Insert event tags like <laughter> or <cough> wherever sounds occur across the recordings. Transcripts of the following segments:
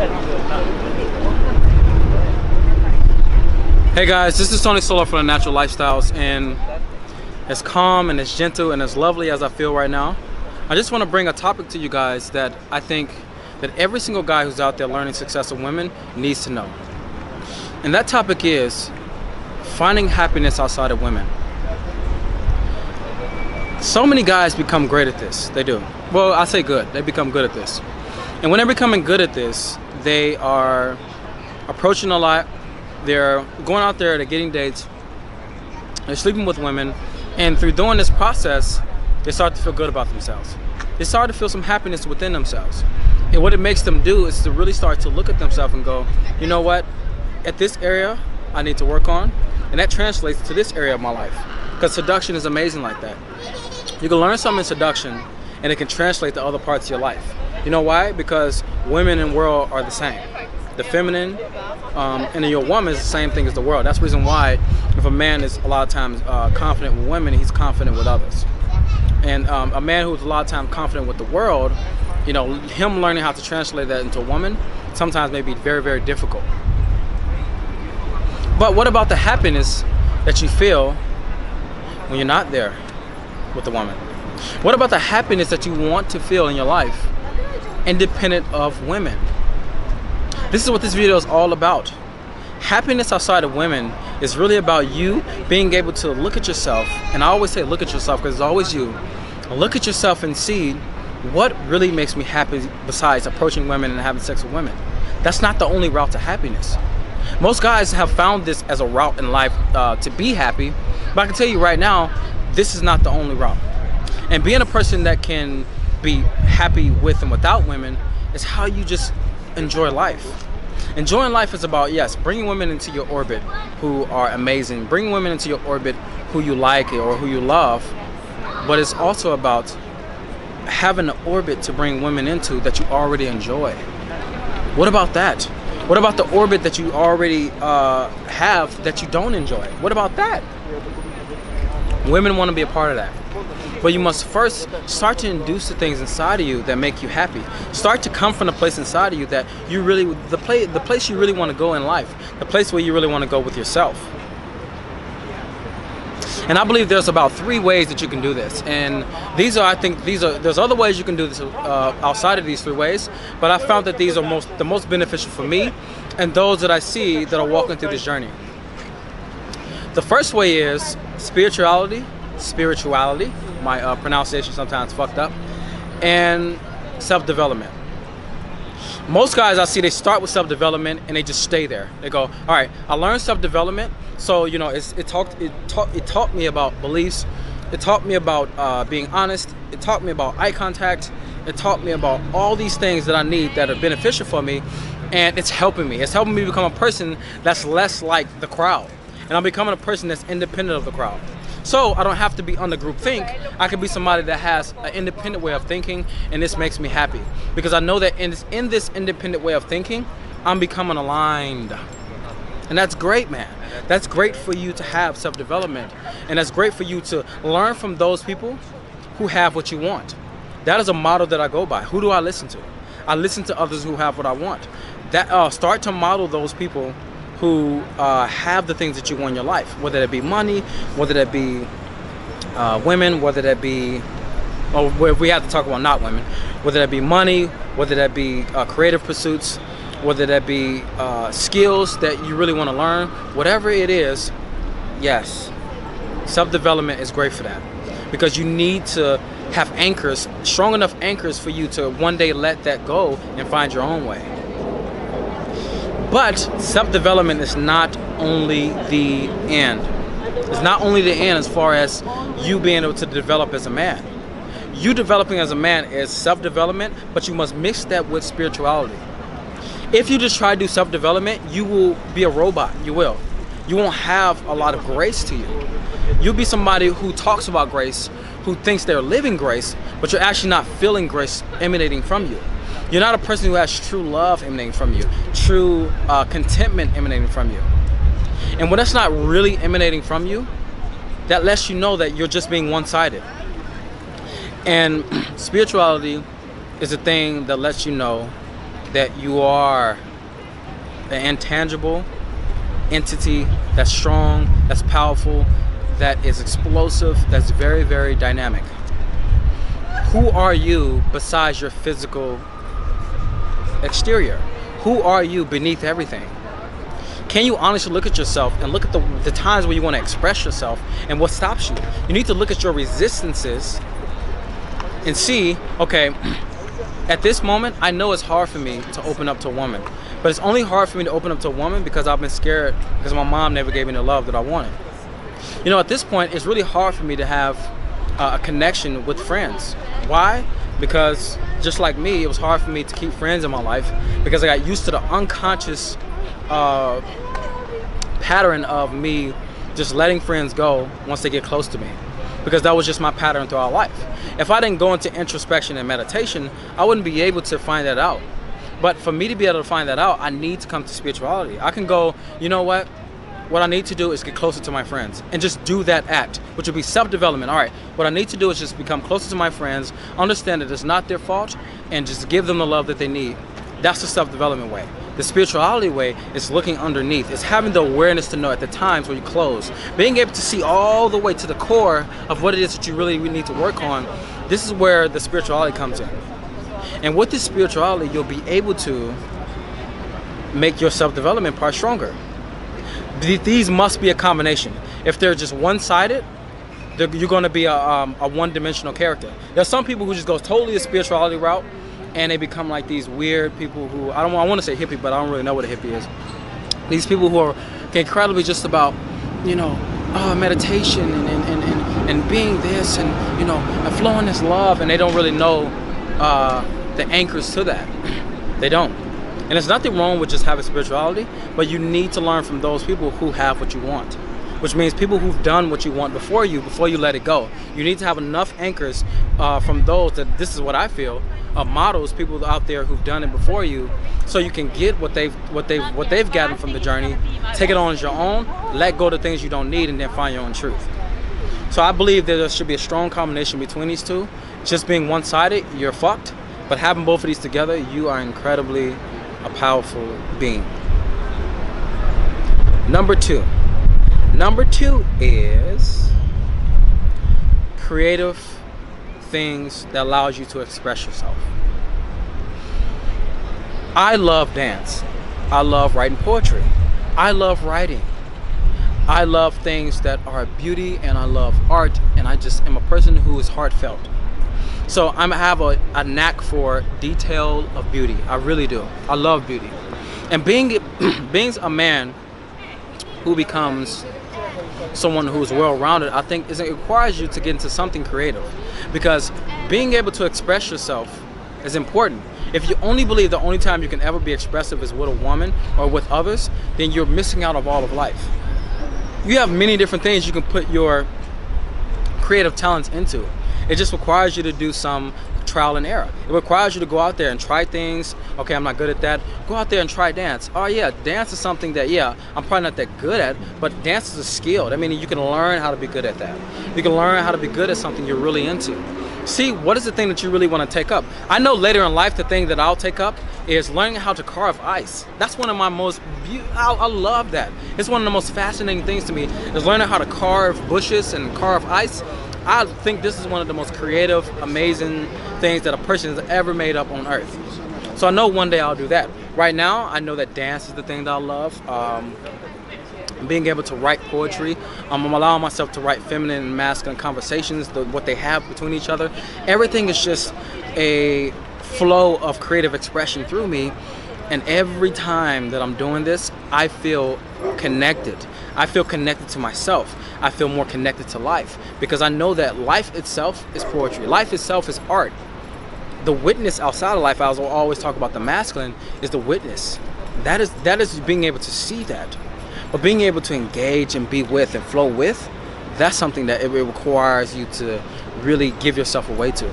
Hey guys, this is Tony Solo from the Natural Lifestyles and as calm and as gentle and as lovely as I feel right now, I just want to bring a topic to you guys that I think that every single guy who's out there learning success of women needs to know. And that topic is finding happiness outside of women. So many guys become great at this. They do. Well, I say good. They become good at this. And when they're becoming good at this, they are approaching a lot they're going out there, they're getting dates, they're sleeping with women, and through doing this process, they start to feel good about themselves. They start to feel some happiness within themselves. And what it makes them do is to really start to look at themselves and go, you know what, at this area, I need to work on, and that translates to this area of my life. Because seduction is amazing like that. You can learn something in seduction, and it can translate to other parts of your life. You know why? Because women and world are the same the feminine, um, and your woman is the same thing as the world. That's the reason why if a man is a lot of times uh, confident with women, he's confident with others. And um, a man who's a lot of times confident with the world, you know, him learning how to translate that into a woman sometimes may be very, very difficult. But what about the happiness that you feel when you're not there with the woman? What about the happiness that you want to feel in your life independent of women? This is what this video is all about. Happiness outside of women is really about you being able to look at yourself, and I always say look at yourself because it's always you. Look at yourself and see what really makes me happy besides approaching women and having sex with women. That's not the only route to happiness. Most guys have found this as a route in life uh, to be happy, but I can tell you right now, this is not the only route. And being a person that can be happy with and without women is how you just enjoy life. Enjoying life is about, yes, bringing women into your orbit who are amazing, bringing women into your orbit who you like or who you love, but it's also about having an orbit to bring women into that you already enjoy. What about that? What about the orbit that you already uh, have that you don't enjoy? What about that? Women want to be a part of that. But you must first start to induce the things inside of you that make you happy. Start to come from the place inside of you that you really, the place, the place you really want to go in life, the place where you really want to go with yourself. And I believe there's about three ways that you can do this. And these are, I think, these are. There's other ways you can do this uh, outside of these three ways, but I found that these are most the most beneficial for me, and those that I see that are walking through this journey. The first way is spirituality, spirituality my uh, pronunciation sometimes fucked up, and self-development. Most guys I see, they start with self-development and they just stay there. They go, all right, I learned self-development, so you know, it talked, it taught, it taught me about beliefs, it taught me about uh, being honest, it taught me about eye contact, it taught me about all these things that I need that are beneficial for me, and it's helping me. It's helping me become a person that's less like the crowd, and I'm becoming a person that's independent of the crowd. So I don't have to be on the group think. I can be somebody that has an independent way of thinking, and this makes me happy because I know that in this, in this independent way of thinking, I'm becoming aligned. And that's great, man. That's great for you to have self development. And that's great for you to learn from those people who have what you want. That is a model that I go by. Who do I listen to? I listen to others who have what I want. That uh, start to model those people who uh, have the things that you want in your life, whether that be money, whether that be uh, women, whether that be, oh, we have to talk about not women, whether that be money, whether that be uh, creative pursuits, whether that be uh, skills that you really want to learn, whatever it is, yes, self-development is great for that because you need to have anchors, strong enough anchors for you to one day let that go and find your own way. But self-development is not only the end. It's not only the end as far as you being able to develop as a man. You developing as a man is self-development, but you must mix that with spirituality. If you just try to do self-development, you will be a robot. You will. You won't have a lot of grace to you. You'll be somebody who talks about grace, who thinks they're living grace, but you're actually not feeling grace emanating from you. You're not a person who has true love emanating from you, true uh, contentment emanating from you. And when that's not really emanating from you, that lets you know that you're just being one-sided. And <clears throat> spirituality is a thing that lets you know that you are an intangible entity that's strong, that's powerful, that is explosive, that's very, very dynamic. Who are you besides your physical exterior? Who are you beneath everything? Can you honestly look at yourself and look at the, the times where you want to express yourself and what stops you? You need to look at your resistances and see, okay, <clears throat> at this moment, I know it's hard for me to open up to a woman. But it's only hard for me to open up to a woman because I've been scared because my mom never gave me the love that I wanted. You know, at this point, it's really hard for me to have uh, a connection with friends. Why? Because just like me, it was hard for me to keep friends in my life because I got used to the unconscious uh, pattern of me just letting friends go once they get close to me because that was just my pattern throughout life. If I didn't go into introspection and meditation, I wouldn't be able to find that out. But for me to be able to find that out, I need to come to spirituality. I can go, you know what? What I need to do is get closer to my friends and just do that act, which would be self development. All right, what I need to do is just become closer to my friends, understand that it's not their fault, and just give them the love that they need. That's the self development way. The spirituality way is looking underneath. It's having the awareness to know at the times where you close. Being able to see all the way to the core of what it is that you really need to work on. This is where the spirituality comes in. And with this spirituality, you'll be able to make your self development part stronger. These must be a combination. If they're just one sided, you're going to be a, um, a one dimensional character. There's some people who just go totally the spirituality route and they become like these weird people who I don't I want to say hippie, but I don't really know what a hippie is. These people who are incredibly just about, you know, uh, meditation and, and, and, and, being this and, you know, and flowing this love, and they don't really know uh, the anchors to that. they don't. And there's nothing wrong with just having spirituality, but you need to learn from those people who have what you want. Which means people who've done what you want before you, before you let it go. You need to have enough anchors uh, from those that this is what I feel, uh, models, people out there who've done it before you, so you can get what they've what they've what they've gotten from the journey, take it on as your own, let go of the things you don't need, and then find your own truth. So I believe that there should be a strong combination between these two. Just being one-sided, you're fucked. But having both of these together, you are incredibly a powerful being. Number two. Number two is creative things that allows you to express yourself. I love dance. I love writing poetry. I love writing. I love things that are beauty and I love art and I just am a person who is heartfelt. So I have a, a knack for detail of beauty. I really do. I love beauty. And being <clears throat> being a man who becomes someone who's well-rounded, I think it requires you to get into something creative. Because being able to express yourself is important. If you only believe the only time you can ever be expressive is with a woman or with others, then you're missing out of all of life. You have many different things you can put your creative talents into. It just requires you to do some trial and error. It requires you to go out there and try things. Okay, I'm not good at that. Go out there and try dance. Oh yeah, dance is something that yeah, I'm probably not that good at, but dance is a skill. I mean, you can learn how to be good at that. You can learn how to be good at something you're really into. See, what is the thing that you really want to take up? I know later in life the thing that I'll take up is learning how to carve ice. That's one of my most, I, I love that. It's one of the most fascinating things to me is learning how to carve bushes and carve ice I think this is one of the most creative, amazing things that a person has ever made up on earth. So I know one day I'll do that. Right now, I know that dance is the thing that I love. Um, being able to write poetry. Um, I'm allowing myself to write feminine and masculine conversations, the, what they have between each other. Everything is just a flow of creative expression through me. And every time that I'm doing this, I feel connected. I feel connected to myself. I feel more connected to life because I know that life itself is poetry. Life itself is art. The witness outside of life, I will always talk about the masculine, is the witness. That is that is being able to see that. But being able to engage and be with and flow with, that's something that it requires you to really give yourself away to.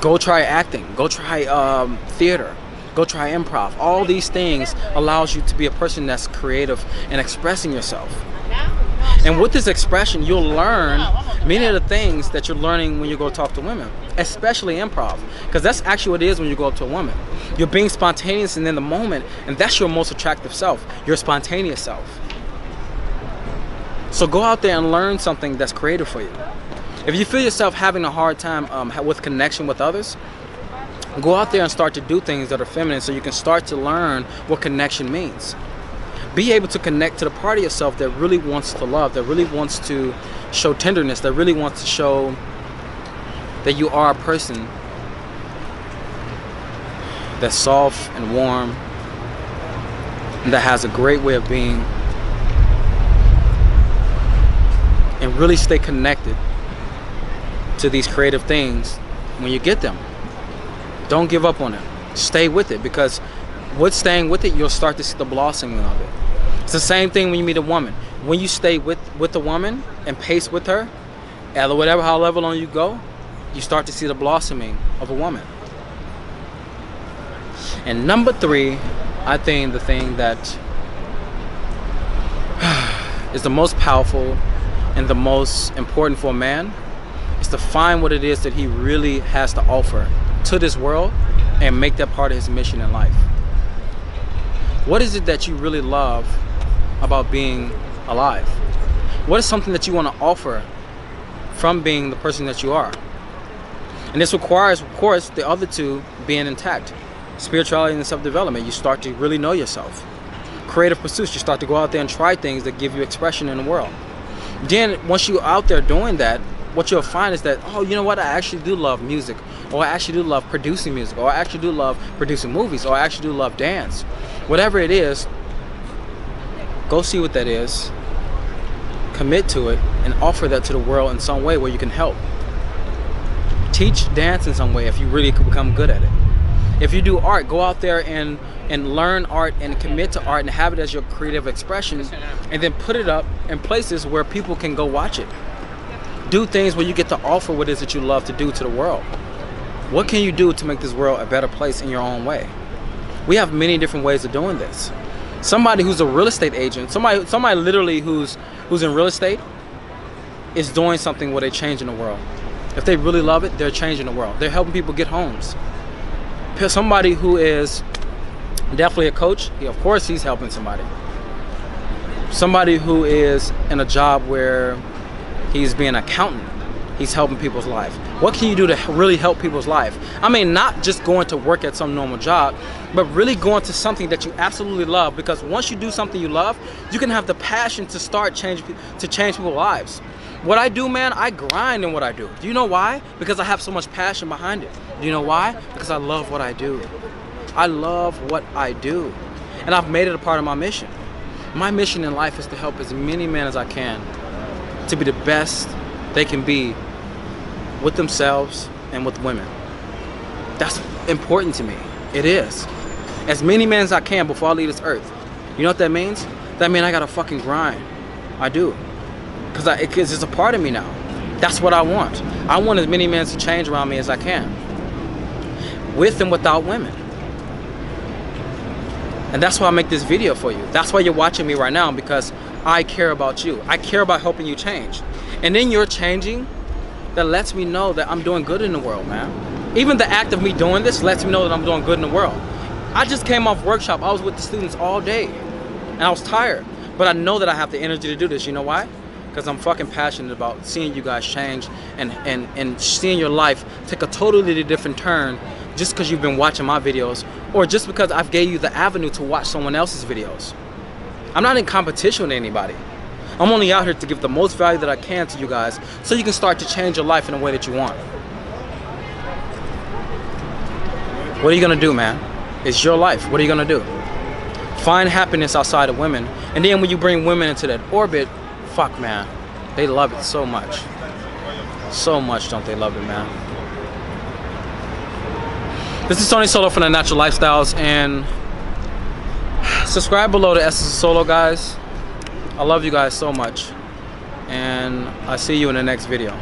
Go try acting. Go try um, theater. Go try improv. All these things allows you to be a person that's creative and expressing yourself. And with this expression, you'll learn many of the things that you're learning when you go talk to women, especially improv. Because that's actually what it is when you go up to a woman. You're being spontaneous and in the moment, and that's your most attractive self, your spontaneous self. So go out there and learn something that's creative for you. If you feel yourself having a hard time um, with connection with others, go out there and start to do things that are feminine so you can start to learn what connection means. Be able to connect to the part of yourself that really wants to love, that really wants to show tenderness, that really wants to show that you are a person that's soft and warm and that has a great way of being and really stay connected to these creative things when you get them. Don't give up on it. Stay with it because with staying with it, you'll start to see the blossoming of it. It's the same thing when you meet a woman. When you stay with with the woman and pace with her, at whatever how level on you go, you start to see the blossoming of a woman. And number three, I think the thing that <sighs> is the most powerful and the most important for a man is to find what it is that he really has to offer to this world and make that part of his mission in life. What is it that you really love about being alive? What is something that you want to offer from being the person that you are? And this requires, of course, the other two being intact spirituality and self development. You start to really know yourself. Creative pursuits, you start to go out there and try things that give you expression in the world then once you're out there doing that what you'll find is that oh you know what i actually do love music or i actually do love producing music or i actually do love producing movies or i actually do love dance whatever it is go see what that is commit to it and offer that to the world in some way where you can help teach dance in some way if you really become good at it if you do art go out there and and learn art and commit to art and have it as your creative expression and then put it up in places where people can go watch it. Do things where you get to offer what it is that you love to do to the world. What can you do to make this world a better place in your own way? We have many different ways of doing this. Somebody who's a real estate agent, somebody somebody literally who's who's in real estate is doing something where they're changing the world. If they really love it, they're changing the world. They're helping people get homes. Somebody who is definitely a coach. He, of course, he's helping somebody. Somebody who is in a job where he's being an accountant. He's helping people's life. What can you do to really help people's life? I mean, not just going to work at some normal job, but really going to something that you absolutely love. Because once you do something you love, you can have the passion to start change to change people's lives. What I do, man, I grind in what I do. Do you know why? Because I have so much passion behind it. Do you know why? Because I love what I do. I love what I do. And I've made it a part of my mission. My mission in life is to help as many men as I can to be the best they can be with themselves and with women. That's important to me. It is. As many men as I can before I leave this earth. You know what that means? That means I gotta fucking grind. I do. Cause, I, cause it's a part of me now. That's what I want. I want as many men to change around me as I can. With and without women. And that's why I make this video for you. That's why you're watching me right now because I care about you. I care about helping you change. And then you're changing that lets me know that I'm doing good in the world, man. Even the act of me doing this lets me know that I'm doing good in the world. I just came off workshop. I was with the students all day and I was tired. But I know that I have the energy to do this. You know why? Because I'm fucking passionate about seeing you guys change and, and, and seeing your life take a totally different turn just because you've been watching my videos or just because I've gave you the avenue to watch someone else's videos. I'm not in competition with anybody. I'm only out here to give the most value that I can to you guys so you can start to change your life in a way that you want. What are you gonna do, man? It's your life. What are you gonna do? Find happiness outside of women. And then when you bring women into that orbit, fuck, man. They love it so much. So much don't they love it, man. This is Tony Solo from the Natural Lifestyles and <sighs> subscribe below to Essence Solo guys. I love you guys so much and I'll see you in the next video.